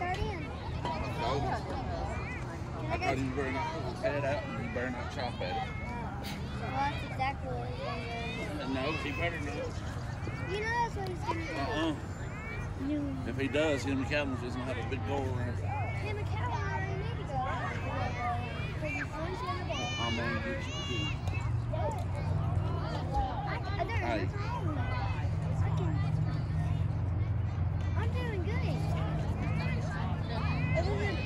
shirt in. I thought you were going to cut it up and burn a chop it. What he's going to do. No, he better not. You know what he's going to do. Uh-uh. No. If he does, him and Calvin's just going to have a big go around. Him and Calvin already need to go. Because he's going to go. I'm going to get you, too. I'm doing good.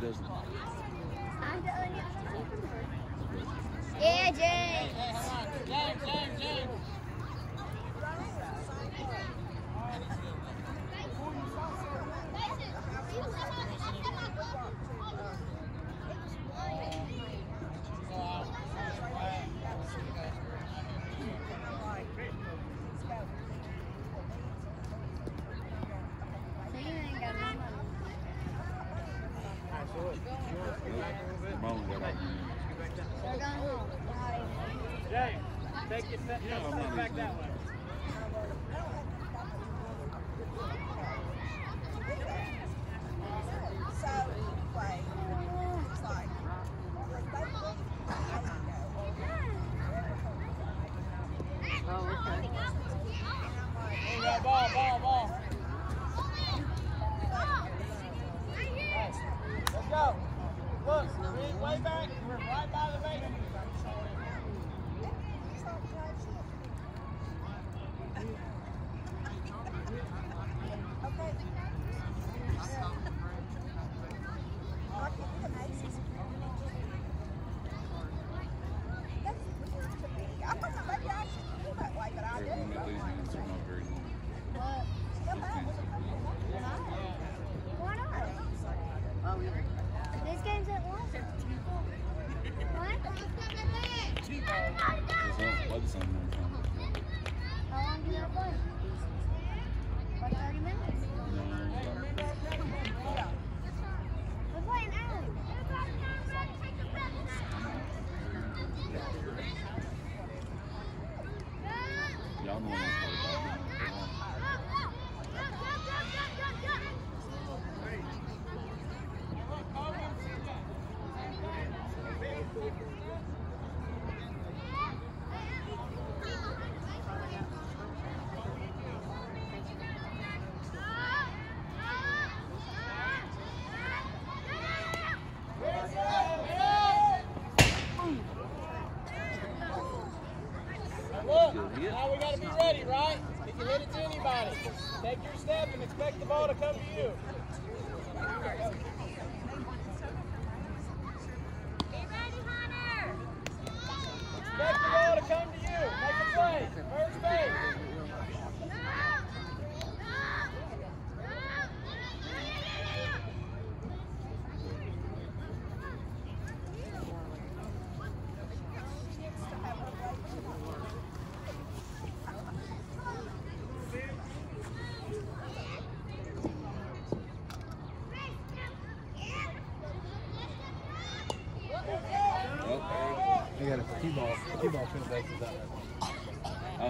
doesn't. Yeah, James. James, James, James. You Yeah, back that way.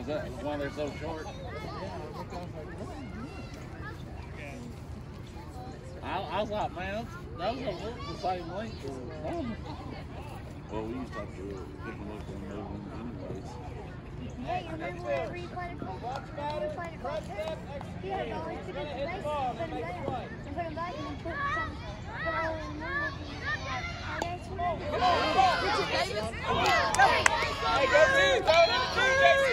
That? Why they're so short? I, I was like, man, that was a, the same length as normal. Well, we used to have to pick them up and move them anyways. Hey, you remember whenever you played a golf? Watch You batter, played a front golf had execute. to always You're put gonna it hit in the the ball, base, make the play. and put them back, and then put some, put all in the middle. Okay, so we're Come on, Richard Davis. Go. Hey, go two, throw it in the two, Jason.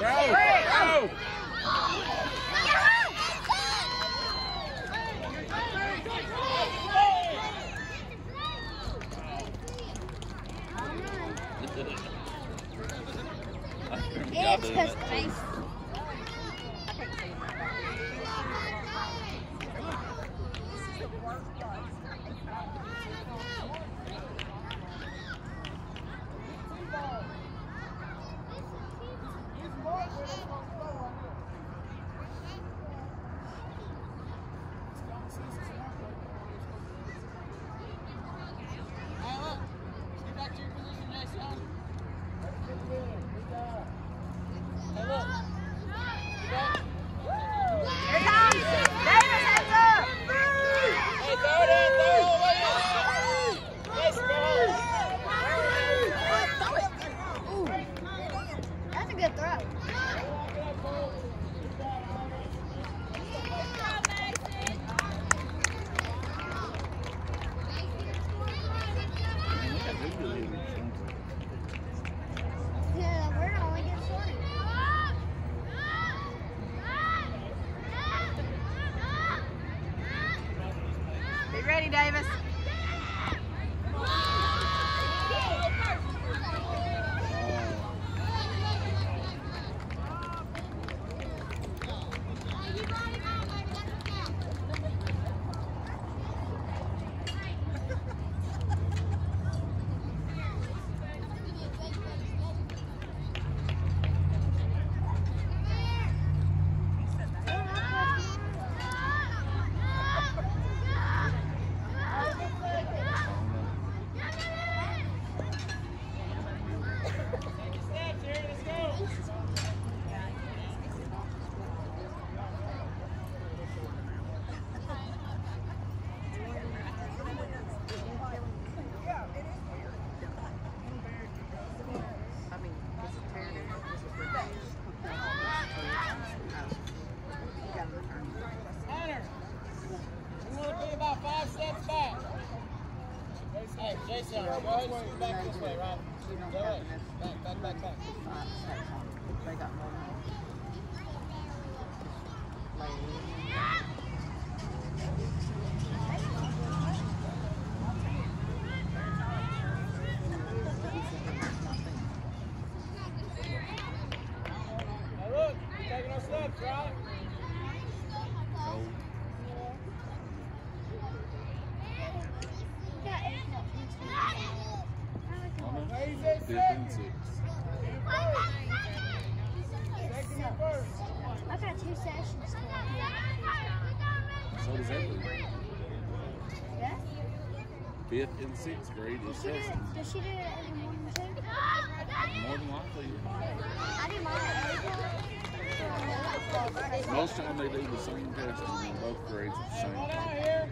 Go! Go! It's go ahead and scoot back this way, right? Go ahead. Back, back, back, back. Now look, you're taking our steps, right? We got eight points. Easy, Fifth and six. Second and first. I've got two sessions today. So does every. Yeah? Fifth and sixth grade is Does she do, testing. does she do it every morning too? More than likely. I do mine at. Most time they do the same testing in both grades at the same time. out here.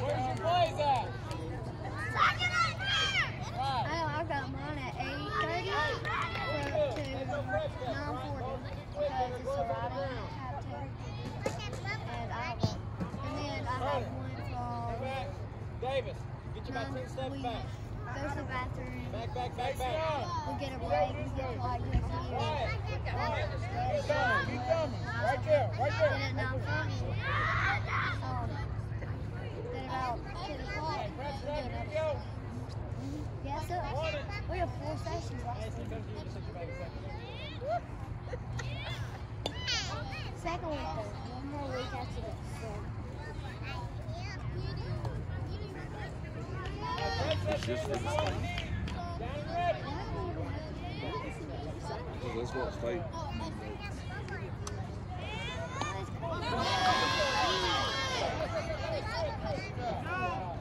Where's your plays at? Right. I, I got mine at eight thirty to nine forty because it's a right on half two. And I have a, and then I have one Come from back. Davis, get you about nine. 10 steps We back. go to the bathroom. Back, back, back, back. We get a break. We get to like to Quiet. Keep coming, keep coming. Right there, right Then there. at nine forty, um, then about ten o'clock, we do it up, another. you. Yeah, so we have four sessions right Jason, come to you, just sit your back a second. Week. One more week after this. So. It's just for the state. Down and ready. Because that's what state.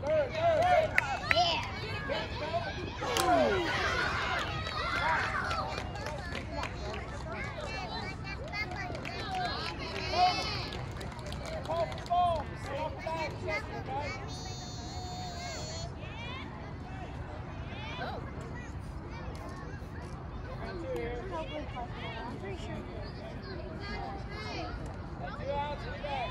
Third, third, third. Yeah. parking lot. I'm pretty sure. Two outs, you back.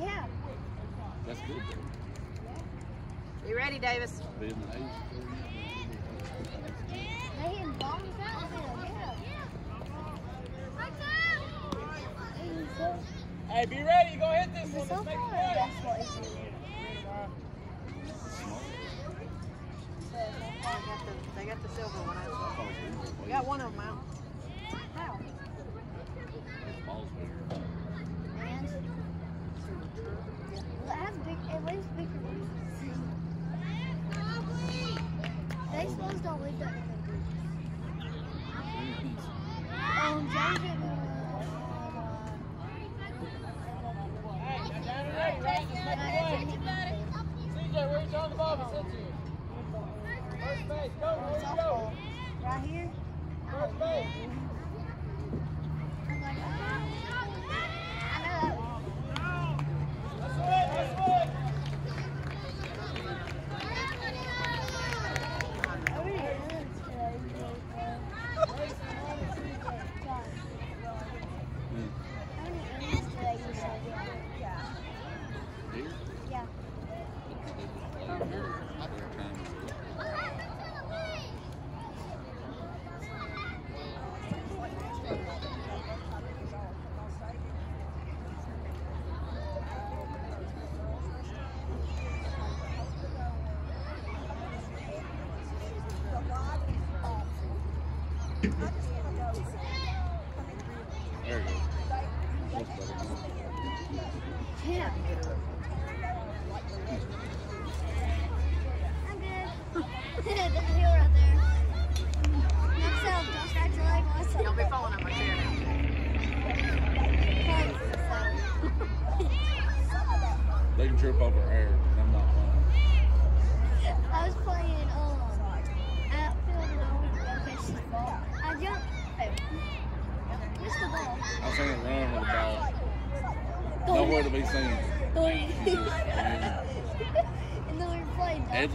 Yeah. That's good. though. You ready, Davis?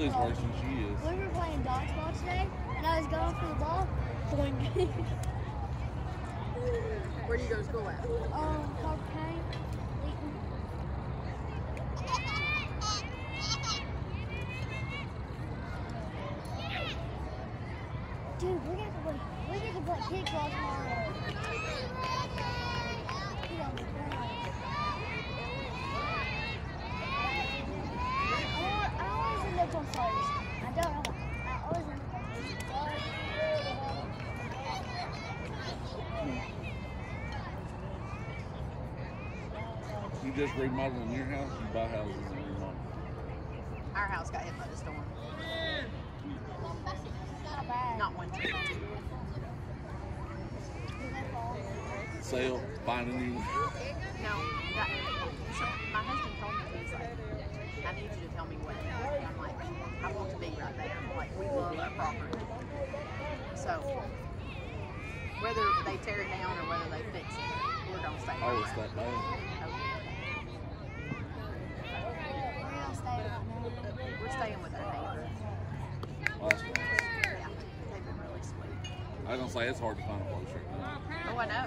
Playing worse than she is. We were playing dodgeball today, and I was going for the ball. Boing. Where do you go to school at? um, Park County, Wheaton. Dude, we got to play. We get to play kickball tomorrow. Get on the ground. I al- I always end up on first. I don't know. why. I always end up on You just remodeling your house, you buy houses and remodel. Our house got hit by the storm. Not one. That fall? Sale, find a new. No, that, so my husband told me, he's like, I need you to tell me what. I'm like, I want to be right there. Like, we love our property. So, whether they tear it down or whether they fix it, we're going to stay Oh, right it's there. that bad. We're gonna stay right now. We're staying with our neighbor. Oh. Yeah, they've been really sweet. I was gonna say it's hard to find a place right now. Oh, I know.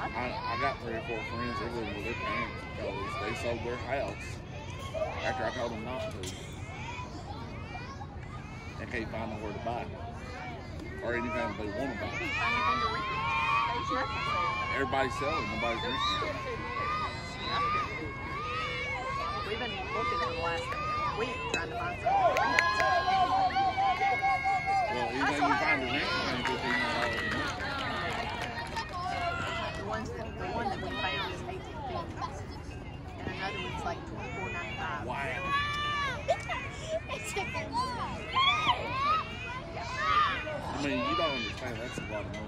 I, I got three or four friends that live with their parents because they sold their house after I told them not to. They can't find nowhere to buy or anything that they want to buy. Anything to rent? There's. Everybody's selling, nobody's renting. Been looking for the last week trying to find. The one that we found is and another one's like twenty four ninety five. Wow. I mean, you don't understand. That's a lot of money.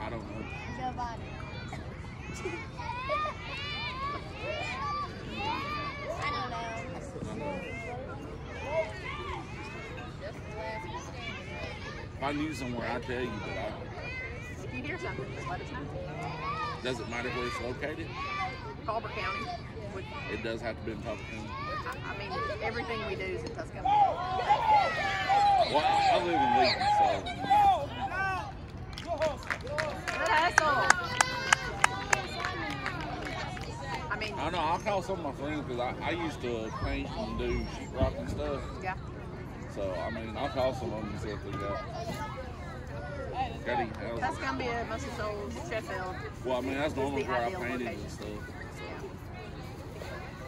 I don't know. Joe Biden. I don't know. I know. If I knew somewhere, I'd tell you, but I, or something, just let us know. Does it matter where it's located? Colbert County. It does have to be in Tulsa County. I, I mean, everything we do is in Tuscaloosa. Well, I, I live in Lincoln, so Good hustle. I mean, I don't know. I'll call some of my friends because I, I used to paint and do sheetrock and stuff. yeah. So I mean, I'll call some of them and see if they got got any houses. Tuscumbia, Muscle Shoals, Sheffield. Well, I mean that's the normally where I painted location. and stuff.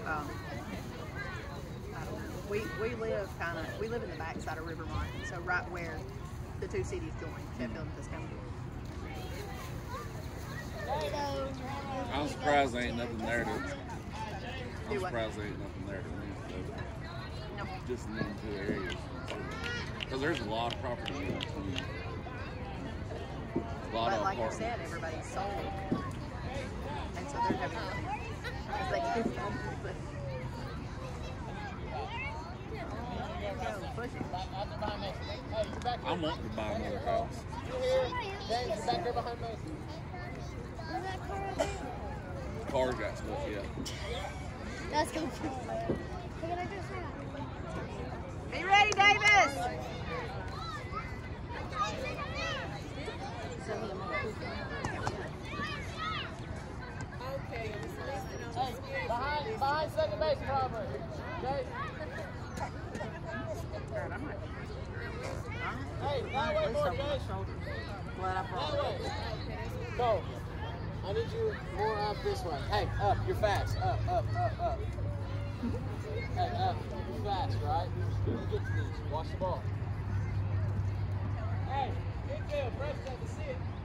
Yeah. Um, I don't know. We we live kind of we live in the backside of Rivermont, so right where the two cities join, Sheffield and Tuscumbia. I'm surprised there ain't nothing there to. I'm surprised there ain't nothing there to me. No. So just in them two areas. Because there's a lot of property in between. A lot But of like you said, everybody's sold, and so they're having because they can sell but Go, push it. Back out there behind Mason. Hey, you back I'm wanting to buy another house. You here? James, back there behind Mason. Car got stuff, yeah. Let's go. Look at I Be ready, Davis. Okay, Hey, behind, behind second base, Robert. Okay? Hey, that way more, Jay. That way. Go. I need you more up this way. Hey, up. You're fast. Up, up, up, up. Hey, up. Fast, right? These. Watch the ball. Hey, good deal. Fresh to see it.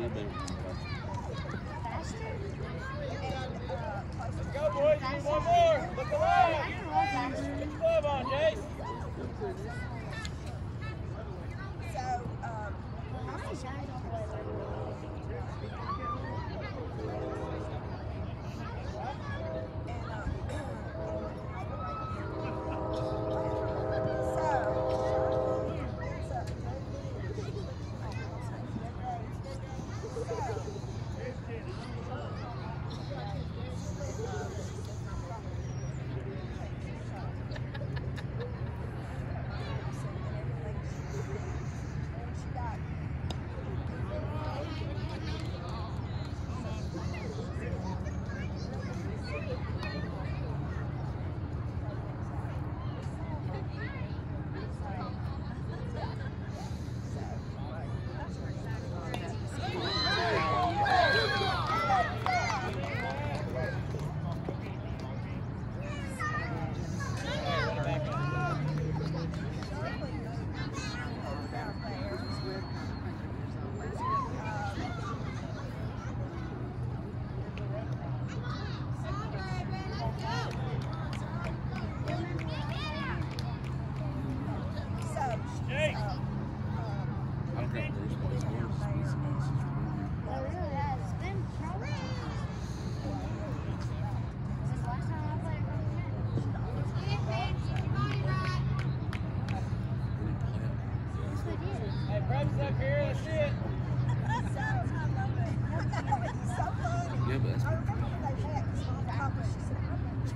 Should be. Let's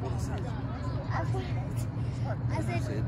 Hacer, ah, hacer.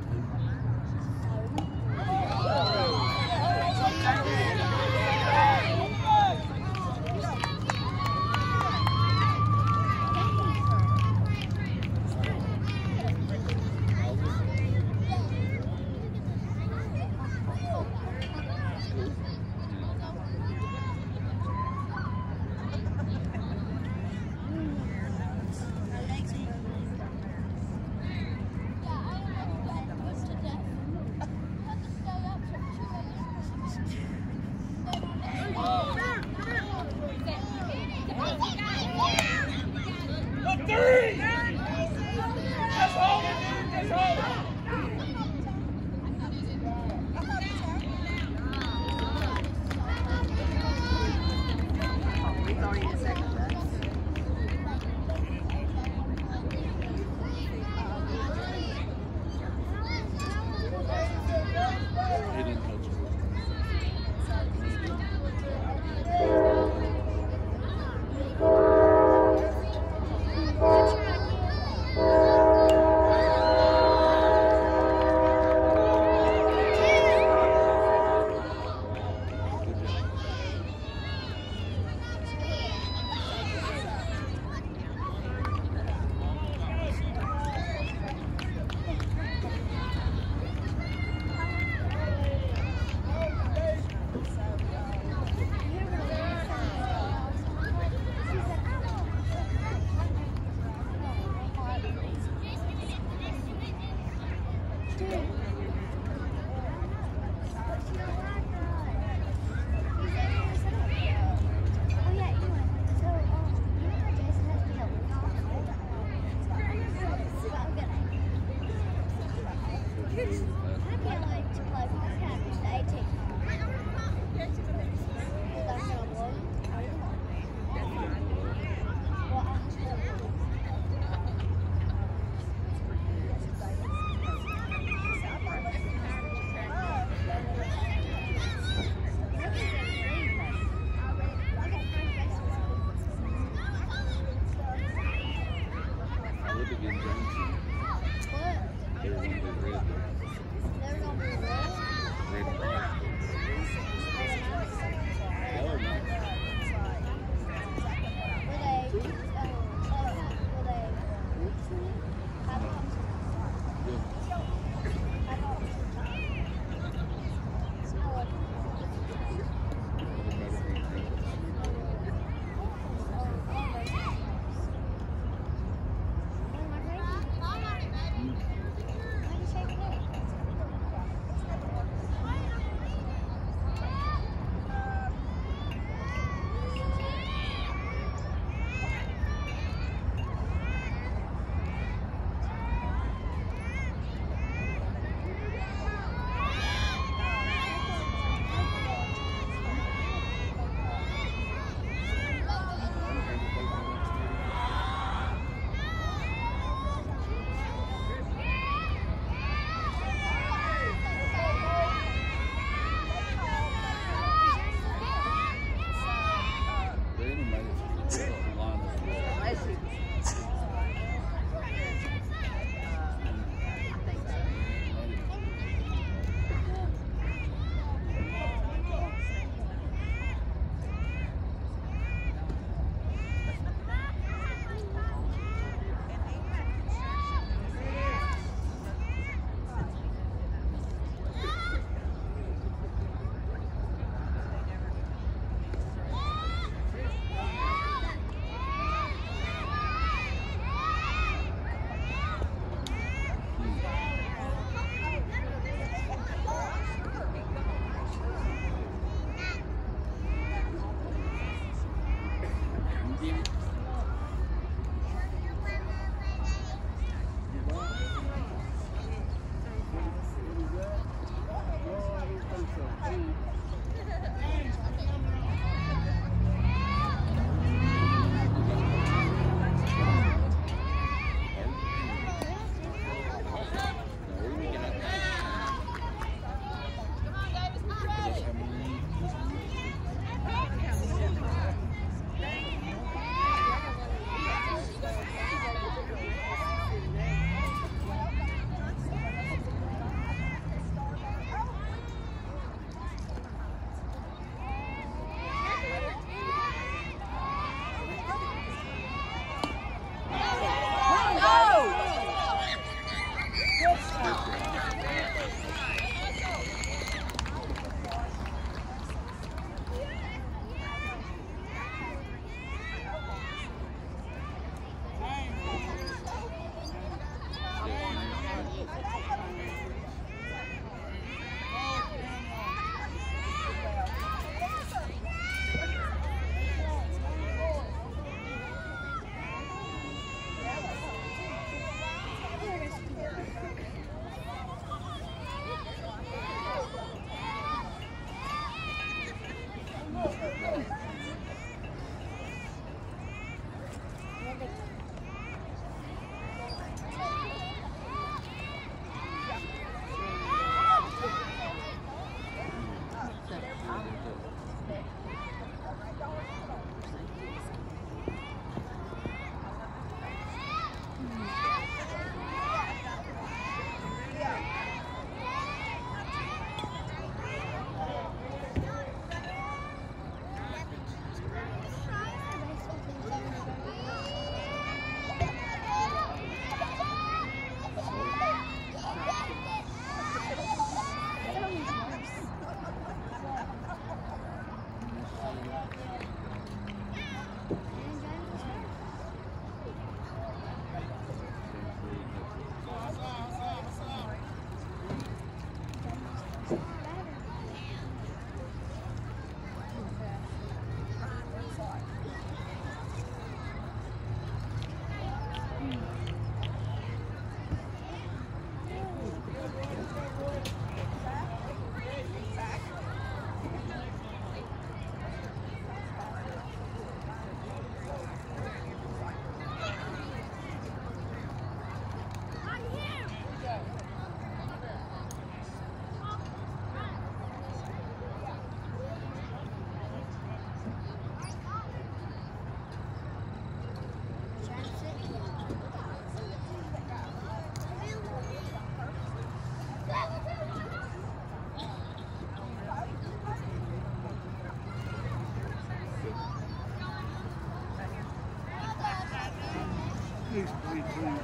Please, please, please.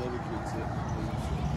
Love it,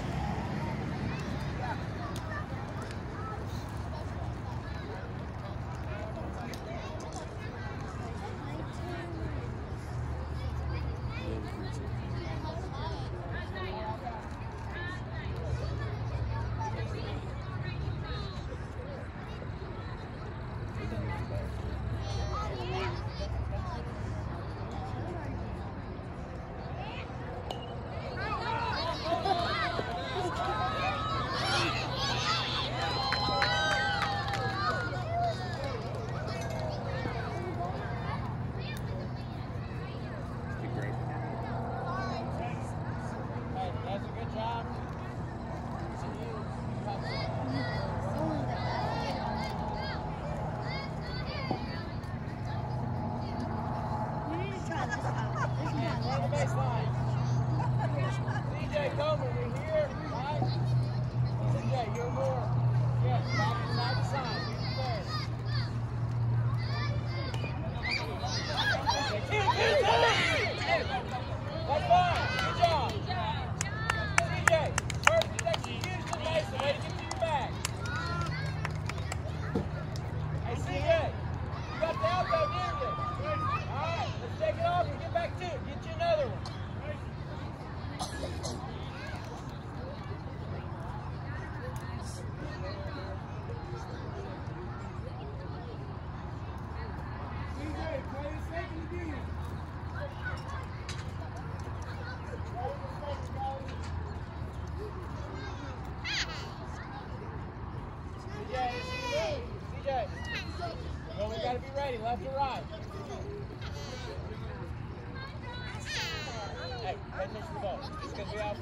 Hey, head miss the ball. It's going to be out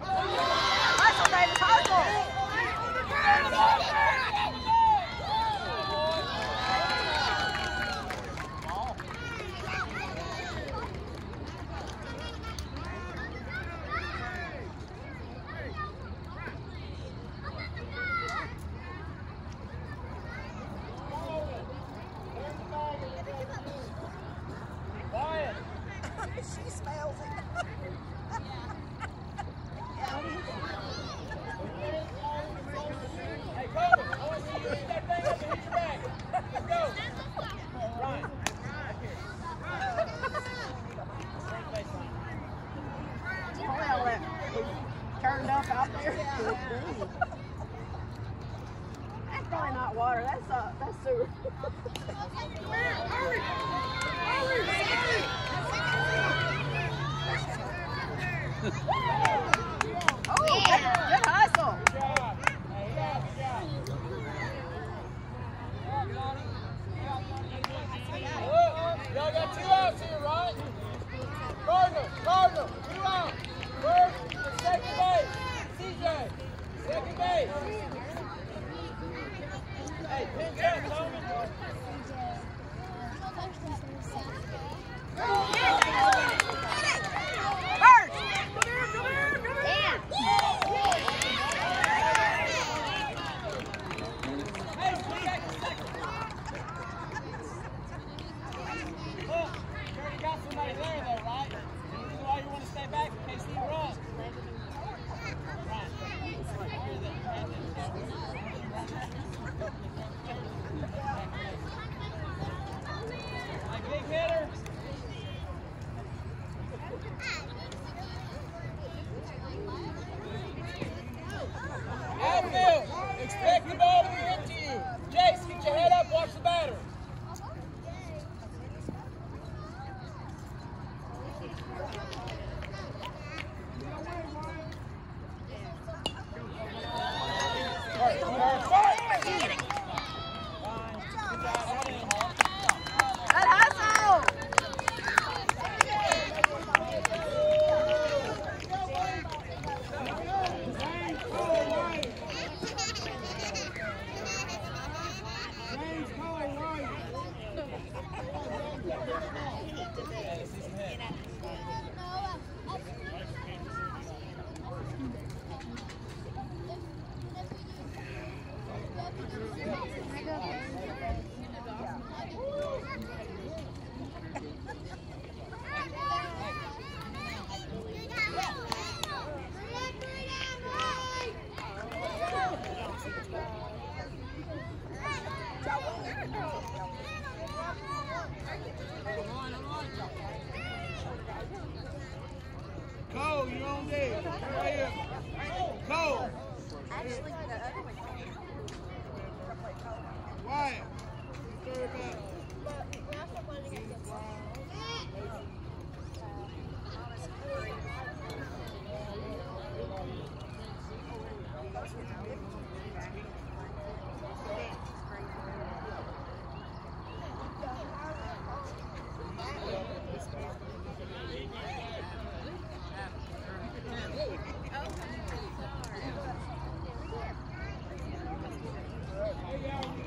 there. Oh, hey,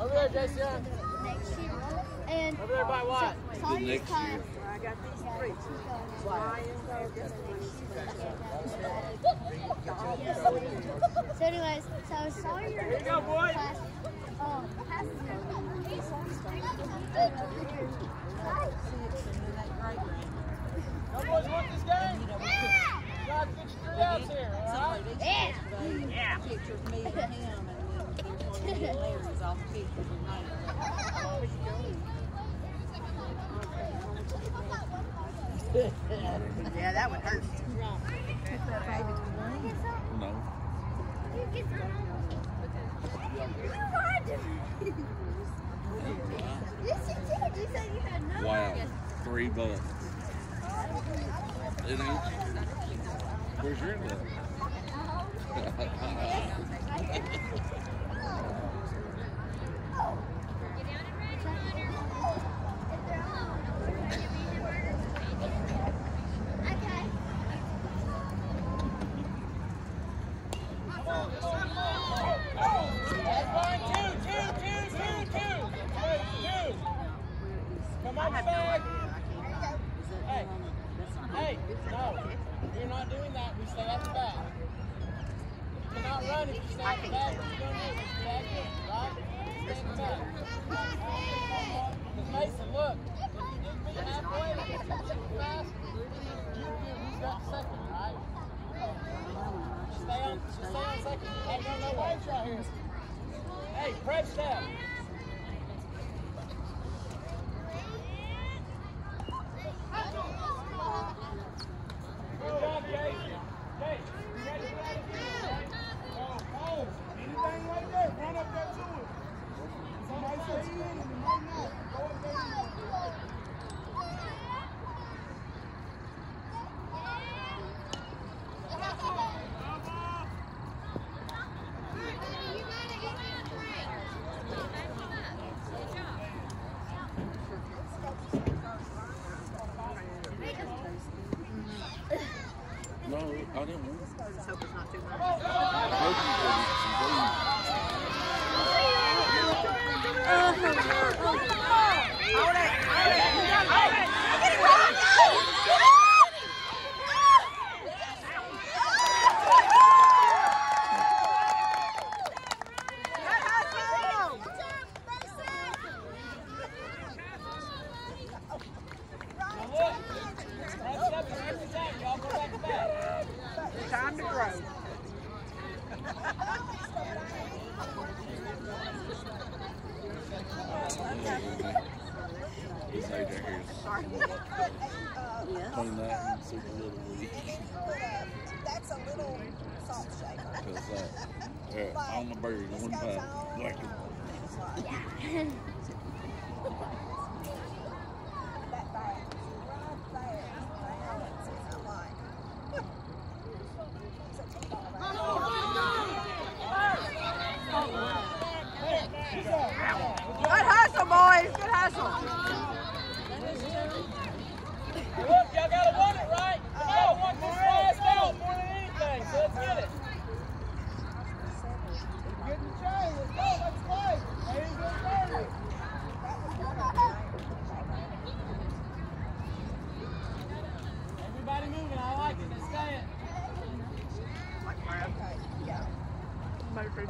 Over there, Jason. Next year. And Over there by what? So, the next year. I got these. So anyways, so I saw your Here you go, boy. boys, want this game? Yeah! To get your three outs here, all right? Yeah! Yeah! Picture of me and him yeah, that would hurt. No. Yes, you did. You said you had no. Wow, three bucks. Where's your lip? Get down and run, Connor.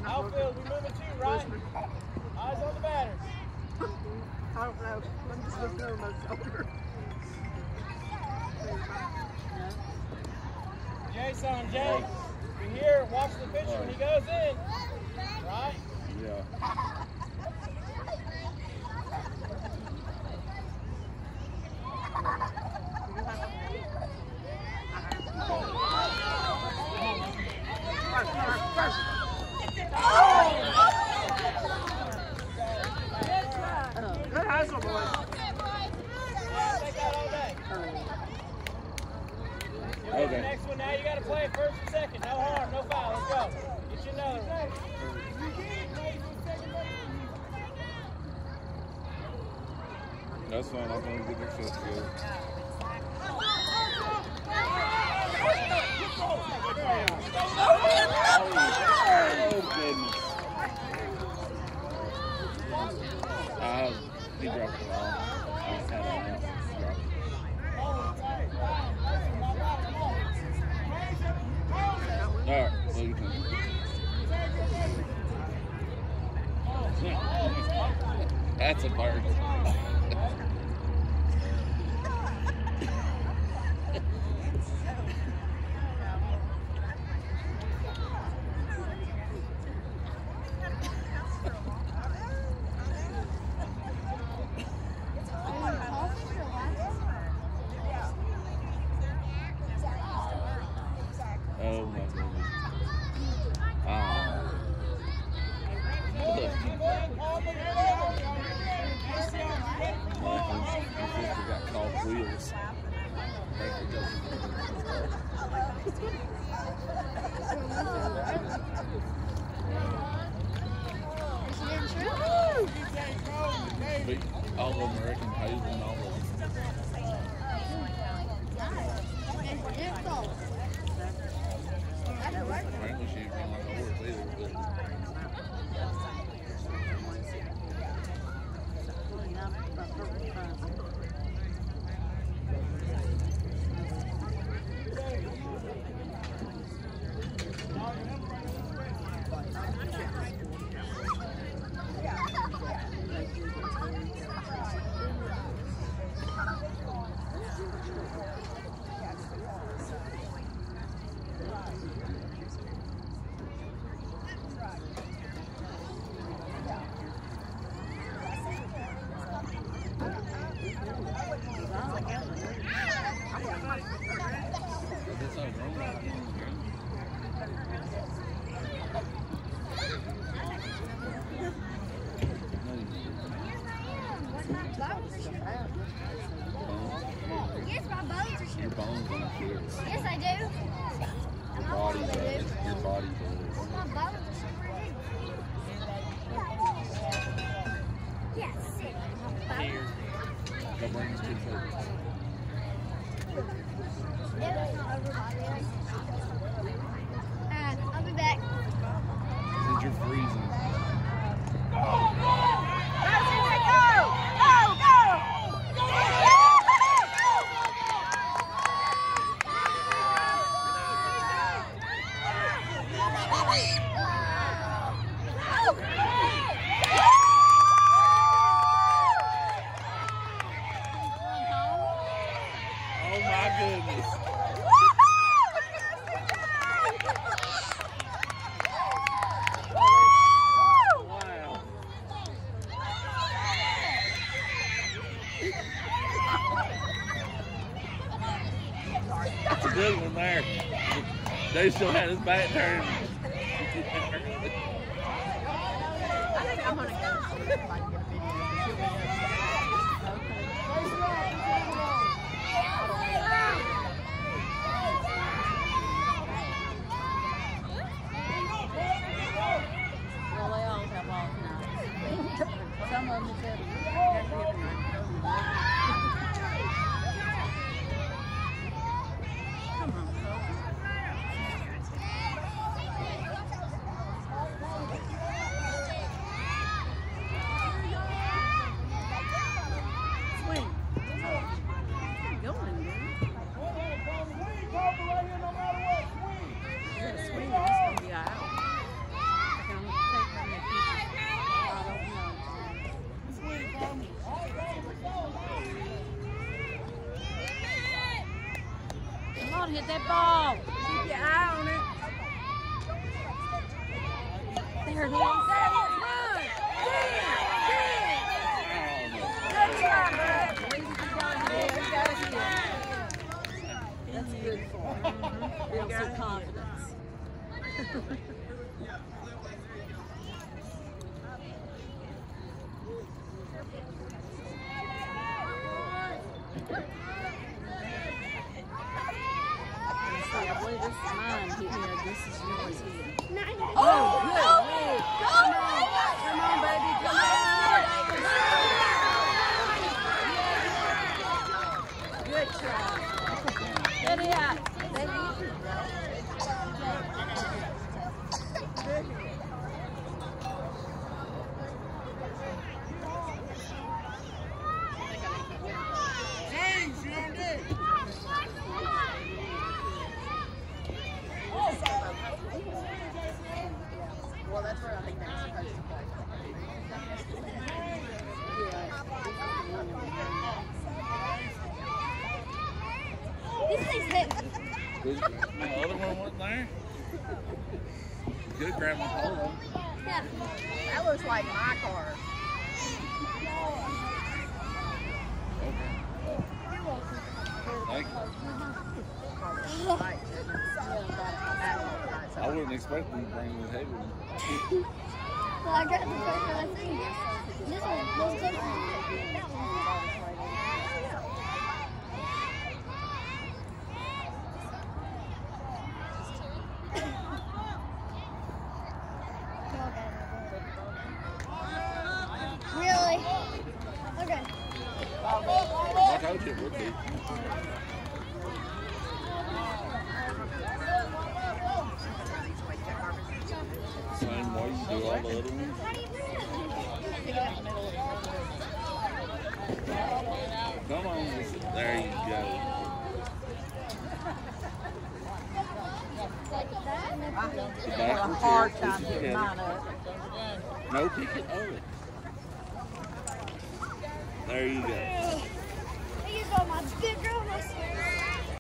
Outfield, we moving too, right? Eyes on the batters. I don't know. I'm just looking over myself. Jason, Jay, you're here, watch the pitcher when he goes in. Right? Yeah. They still had his back turned.